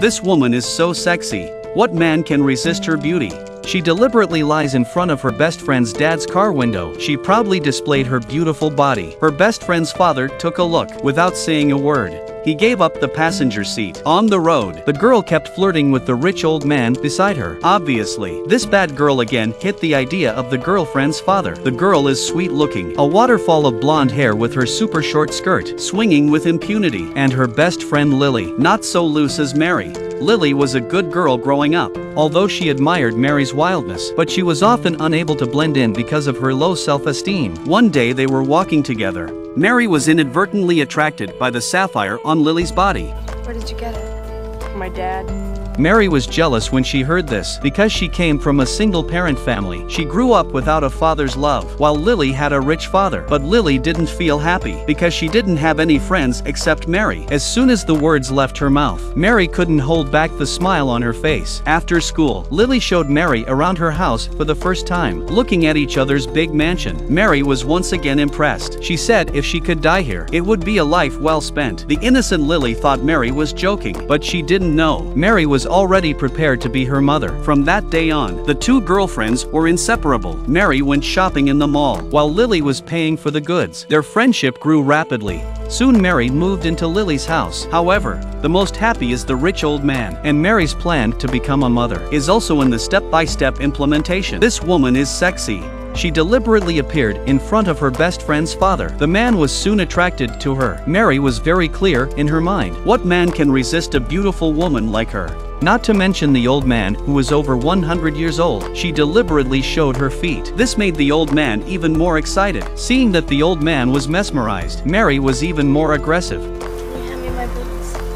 This woman is so sexy. What man can resist her beauty? She deliberately lies in front of her best friend's dad's car window. She proudly displayed her beautiful body. Her best friend's father took a look without saying a word. He gave up the passenger seat. On the road, the girl kept flirting with the rich old man beside her. Obviously, this bad girl again hit the idea of the girlfriend's father. The girl is sweet looking, a waterfall of blonde hair with her super short skirt, swinging with impunity, and her best friend Lily, not so loose as Mary. Lily was a good girl growing up, although she admired Mary's wildness, but she was often unable to blend in because of her low self-esteem. One day they were walking together. Mary was inadvertently attracted by the sapphire on Lily's body. Where did you get it? My dad. Mary was jealous when she heard this because she came from a single parent family. She grew up without a father's love, while Lily had a rich father. But Lily didn't feel happy because she didn't have any friends except Mary. As soon as the words left her mouth, Mary couldn't hold back the smile on her face. After school, Lily showed Mary around her house for the first time, looking at each other's big mansion. Mary was once again impressed. She said if she could die here, it would be a life well spent. The innocent Lily thought Mary was joking, but she didn't know. Mary was already prepared to be her mother. From that day on, the two girlfriends were inseparable. Mary went shopping in the mall, while Lily was paying for the goods. Their friendship grew rapidly. Soon Mary moved into Lily's house. However, the most happy is the rich old man, and Mary's plan to become a mother is also in the step-by-step -step implementation. This woman is sexy, she deliberately appeared in front of her best friend's father. The man was soon attracted to her. Mary was very clear in her mind. What man can resist a beautiful woman like her? Not to mention the old man, who was over 100 years old. She deliberately showed her feet. This made the old man even more excited. Seeing that the old man was mesmerized, Mary was even more aggressive.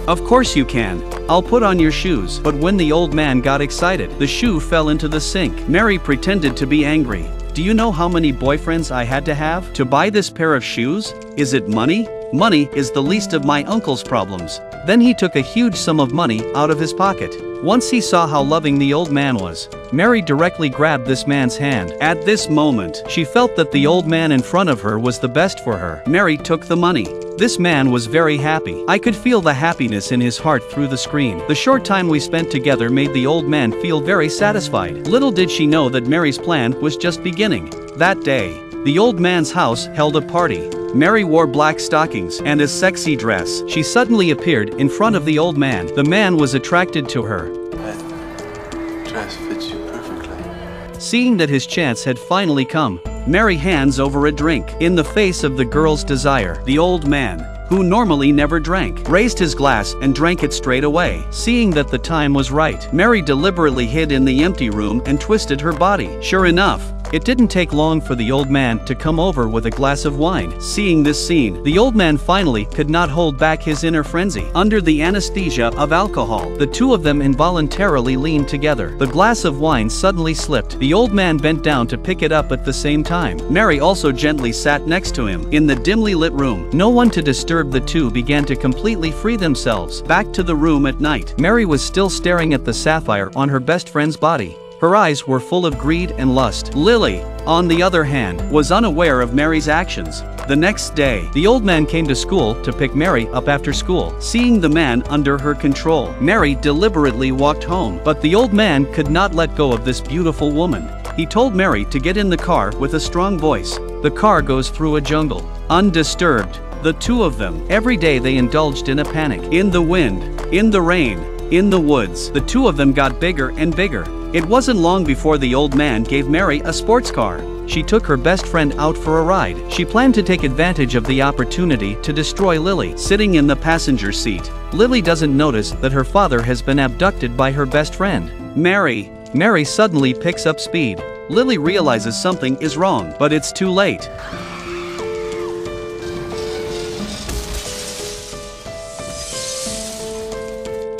Of course you can. I'll put on your shoes. But when the old man got excited, the shoe fell into the sink. Mary pretended to be angry. Do you know how many boyfriends I had to have to buy this pair of shoes? Is it money? Money is the least of my uncle's problems. Then he took a huge sum of money out of his pocket. Once he saw how loving the old man was, Mary directly grabbed this man's hand. At this moment, she felt that the old man in front of her was the best for her. Mary took the money. This man was very happy. I could feel the happiness in his heart through the screen. The short time we spent together made the old man feel very satisfied. Little did she know that Mary's plan was just beginning. That day, the old man's house held a party. Mary wore black stockings and a sexy dress. She suddenly appeared in front of the old man. The man was attracted to her. That dress fits you perfectly. Seeing that his chance had finally come, Mary hands over a drink. In the face of the girl's desire, the old man, who normally never drank, raised his glass and drank it straight away. Seeing that the time was right, Mary deliberately hid in the empty room and twisted her body. Sure enough, it didn't take long for the old man to come over with a glass of wine. Seeing this scene, the old man finally could not hold back his inner frenzy. Under the anesthesia of alcohol, the two of them involuntarily leaned together. The glass of wine suddenly slipped. The old man bent down to pick it up at the same time. Mary also gently sat next to him. In the dimly lit room, no one to disturb the two began to completely free themselves. Back to the room at night, Mary was still staring at the sapphire on her best friend's body. Her eyes were full of greed and lust. Lily, on the other hand, was unaware of Mary's actions. The next day, the old man came to school to pick Mary up after school. Seeing the man under her control, Mary deliberately walked home. But the old man could not let go of this beautiful woman. He told Mary to get in the car with a strong voice. The car goes through a jungle. Undisturbed, the two of them, every day they indulged in a panic. In the wind, in the rain, in the woods, the two of them got bigger and bigger. It wasn't long before the old man gave Mary a sports car. She took her best friend out for a ride. She planned to take advantage of the opportunity to destroy Lily, sitting in the passenger seat. Lily doesn't notice that her father has been abducted by her best friend. Mary. Mary suddenly picks up speed. Lily realizes something is wrong, but it's too late.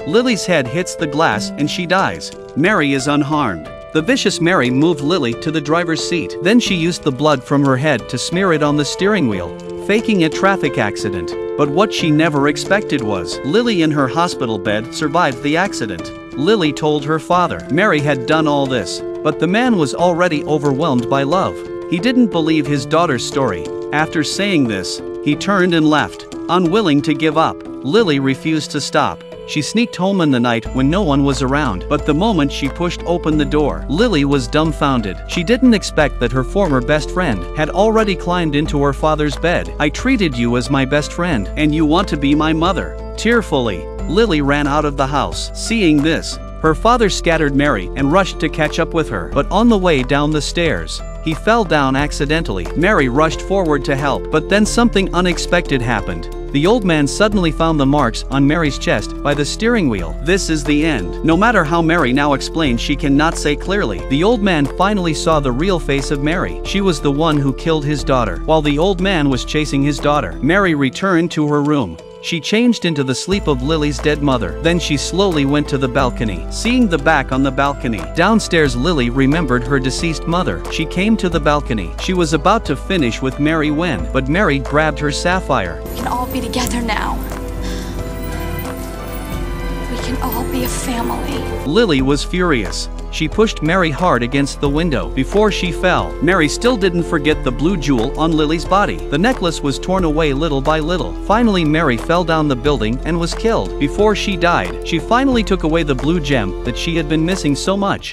Lily's head hits the glass and she dies. Mary is unharmed. The vicious Mary moved Lily to the driver's seat. Then she used the blood from her head to smear it on the steering wheel, faking a traffic accident. But what she never expected was Lily in her hospital bed survived the accident. Lily told her father Mary had done all this, but the man was already overwhelmed by love. He didn't believe his daughter's story. After saying this, he turned and left, unwilling to give up. Lily refused to stop. She sneaked home in the night when no one was around, but the moment she pushed open the door, Lily was dumbfounded. She didn't expect that her former best friend had already climbed into her father's bed. I treated you as my best friend, and you want to be my mother. Tearfully, Lily ran out of the house. Seeing this, her father scattered Mary and rushed to catch up with her. But on the way down the stairs, he fell down accidentally. Mary rushed forward to help, but then something unexpected happened. The old man suddenly found the marks on Mary's chest by the steering wheel. This is the end. No matter how Mary now explains she cannot say clearly, the old man finally saw the real face of Mary. She was the one who killed his daughter, while the old man was chasing his daughter. Mary returned to her room. She changed into the sleep of Lily's dead mother. Then she slowly went to the balcony. Seeing the back on the balcony, downstairs Lily remembered her deceased mother. She came to the balcony. She was about to finish with Mary when, but Mary grabbed her sapphire. We can all be together now. We can all be a family. Lily was furious. She pushed Mary hard against the window before she fell. Mary still didn't forget the blue jewel on Lily's body. The necklace was torn away little by little. Finally Mary fell down the building and was killed. Before she died, she finally took away the blue gem that she had been missing so much.